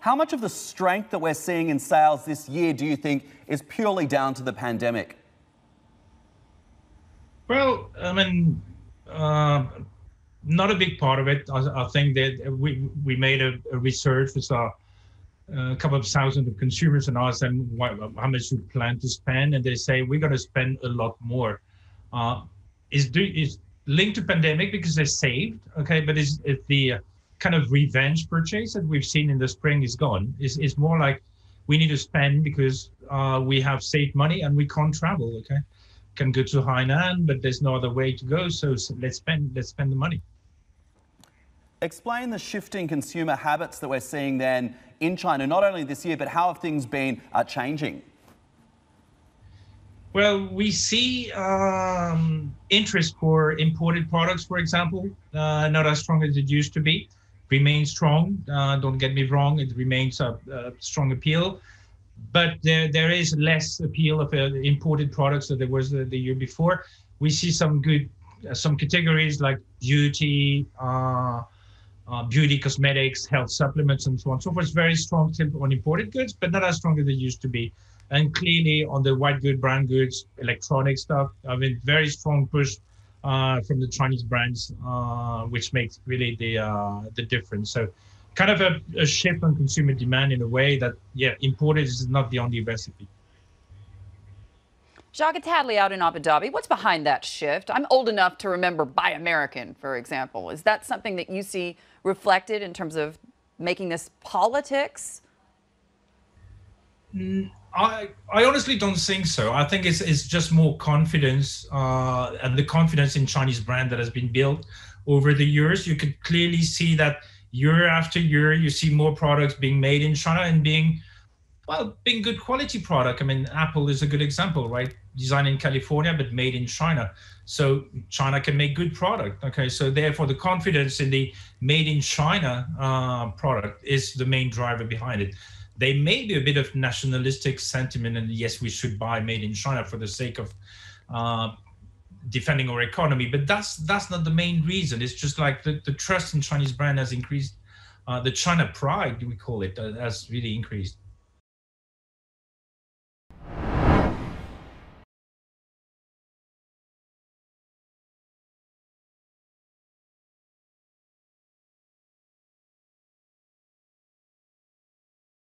How much of the strength that we're seeing in sales this year do you think is purely down to the pandemic? Well, I mean, uh, not a big part of it. I, I think that we we made a, a research with a, a, couple of thousand of consumers and asked them what, how much you plan to spend, and they say we're going to spend a lot more. Uh, is is linked to pandemic because they saved, okay, but is the kind of revenge purchase that we've seen in the spring is gone. Is is more like we need to spend because uh, we have saved money and we can't travel, okay can go to Hainan, but there's no other way to go. So, so let's spend let's spend the money. Explain the shifting consumer habits that we're seeing then in China, not only this year, but how have things been uh, changing? Well, we see um, interest for imported products, for example, uh, not as strong as it used to be. Remains strong. Uh, don't get me wrong; it remains a, a strong appeal but there, there is less appeal of uh, imported products than there was the, the, year before. We see some good, uh, some categories like beauty, uh, uh, beauty, cosmetics, health supplements, and so on. So forth. It's very strong on imported goods, but not as strong as they used to be. And clearly on the white good, brown goods, electronic stuff, I mean, very strong push uh, from the Chinese brands, uh, which makes really the uh, the difference. So kind of a, a shift on consumer demand in a way that, yeah, imported is not the only recipe. Jacques Attali out in Abu Dhabi, what's behind that shift? I'm old enough to remember Buy American, for example. Is that something that you see reflected in terms of making this politics? Mm, I, I honestly don't think so. I think it's, it's just more confidence uh, and the confidence in Chinese brand that has been built over the years. You could clearly see that year after year, you see more products being made in China and being, well, being good quality product. I mean, Apple is a good example, right? Designed in California, but made in China. So China can make good product. Okay, so therefore the confidence in the made in China uh, product is the main driver behind it. They may be a bit of nationalistic sentiment, and yes, we should buy made in China for the sake of uh, defending our economy. But that's that's not the main reason. It's just like the, the trust in Chinese brand has increased. Uh, the China pride, we call it, uh, has really increased.